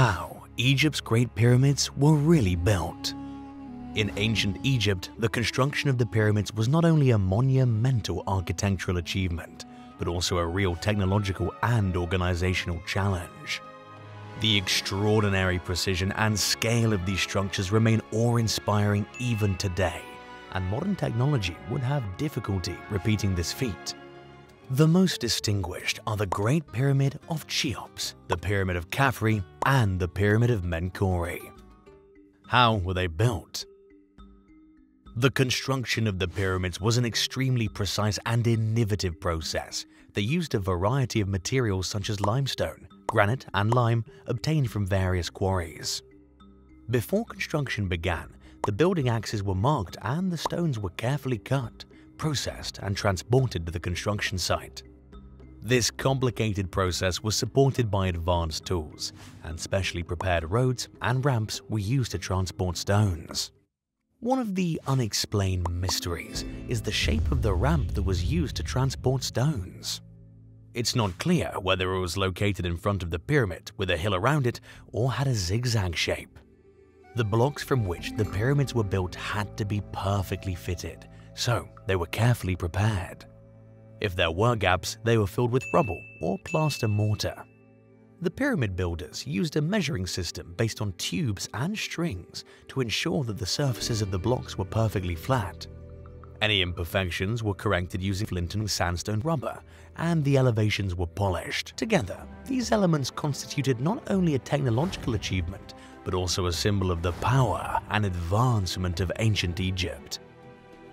How Egypt's Great Pyramids were really built. In ancient Egypt, the construction of the pyramids was not only a monumental architectural achievement, but also a real technological and organizational challenge. The extraordinary precision and scale of these structures remain awe-inspiring even today, and modern technology would have difficulty repeating this feat. The most distinguished are the Great Pyramid of Cheops, the Pyramid of Khafre, and the Pyramid of Menkaure. How were they built? The construction of the pyramids was an extremely precise and innovative process. They used a variety of materials such as limestone, granite, and lime obtained from various quarries. Before construction began, the building axes were marked and the stones were carefully cut processed and transported to the construction site. This complicated process was supported by advanced tools, and specially prepared roads and ramps were used to transport stones. One of the unexplained mysteries is the shape of the ramp that was used to transport stones. It's not clear whether it was located in front of the pyramid with a hill around it or had a zigzag shape. The blocks from which the pyramids were built had to be perfectly fitted, so they were carefully prepared. If there were gaps, they were filled with rubble or plaster mortar. The pyramid builders used a measuring system based on tubes and strings to ensure that the surfaces of the blocks were perfectly flat. Any imperfections were corrected using flint and sandstone rubber, and the elevations were polished. Together, these elements constituted not only a technological achievement, but also a symbol of the power and advancement of ancient Egypt.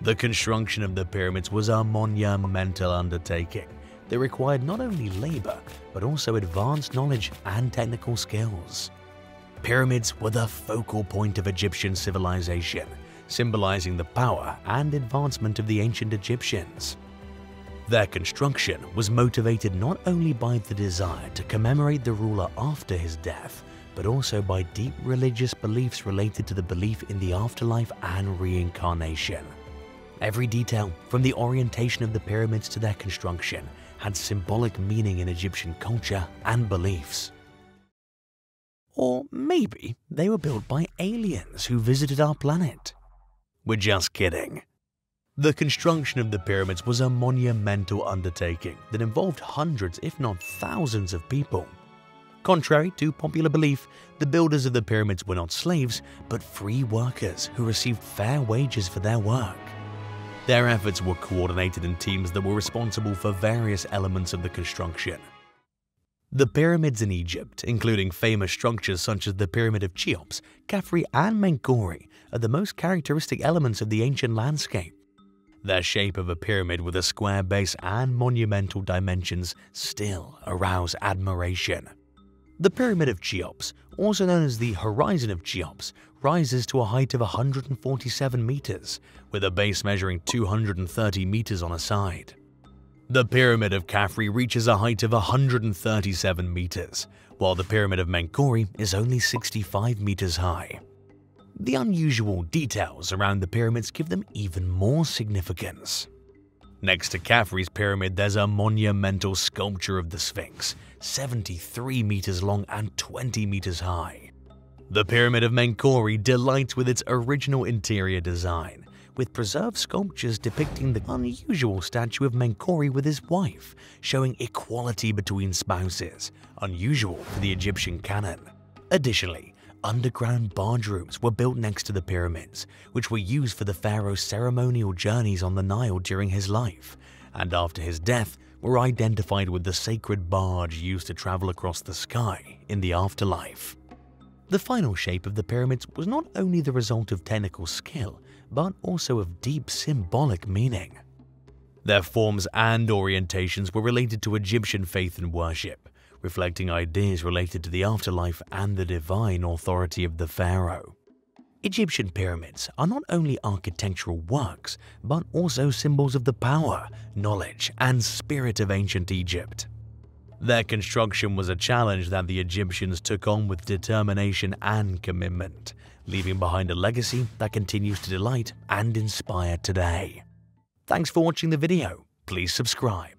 The construction of the pyramids was a monumental undertaking that required not only labor, but also advanced knowledge and technical skills. Pyramids were the focal point of Egyptian civilization, symbolizing the power and advancement of the ancient Egyptians. Their construction was motivated not only by the desire to commemorate the ruler after his death, but also by deep religious beliefs related to the belief in the afterlife and reincarnation. Every detail, from the orientation of the pyramids to their construction, had symbolic meaning in Egyptian culture and beliefs. Or maybe they were built by aliens who visited our planet. We're just kidding. The construction of the pyramids was a monumental undertaking that involved hundreds, if not thousands, of people. Contrary to popular belief, the builders of the pyramids were not slaves, but free workers who received fair wages for their work. Their efforts were coordinated in teams that were responsible for various elements of the construction. The pyramids in Egypt, including famous structures such as the Pyramid of Cheops, Khafre, and Menkaure, are the most characteristic elements of the ancient landscape. Their shape of a pyramid with a square base and monumental dimensions still arouse admiration. The Pyramid of Cheops, also known as the Horizon of Cheops, rises to a height of 147 meters, with a base measuring 230 meters on a side. The Pyramid of Khafre reaches a height of 137 meters, while the Pyramid of Menkaure is only 65 meters high. The unusual details around the pyramids give them even more significance. Next to Khafre's pyramid, there's a monumental sculpture of the Sphinx, 73 meters long and 20 meters high. The Pyramid of Menkaure delights with its original interior design, with preserved sculptures depicting the unusual statue of Menkaure with his wife, showing equality between spouses, unusual for the Egyptian canon. Additionally, underground barge rooms were built next to the pyramids, which were used for the pharaoh's ceremonial journeys on the Nile during his life, and after his death were identified with the sacred barge used to travel across the sky in the afterlife. The final shape of the pyramids was not only the result of technical skill, but also of deep symbolic meaning. Their forms and orientations were related to Egyptian faith and worship, reflecting ideas related to the afterlife and the divine authority of the pharaoh. Egyptian pyramids are not only architectural works, but also symbols of the power, knowledge, and spirit of ancient Egypt. Their construction was a challenge that the Egyptians took on with determination and commitment, leaving behind a legacy that continues to delight and inspire today. Thanks for watching the video. Please subscribe.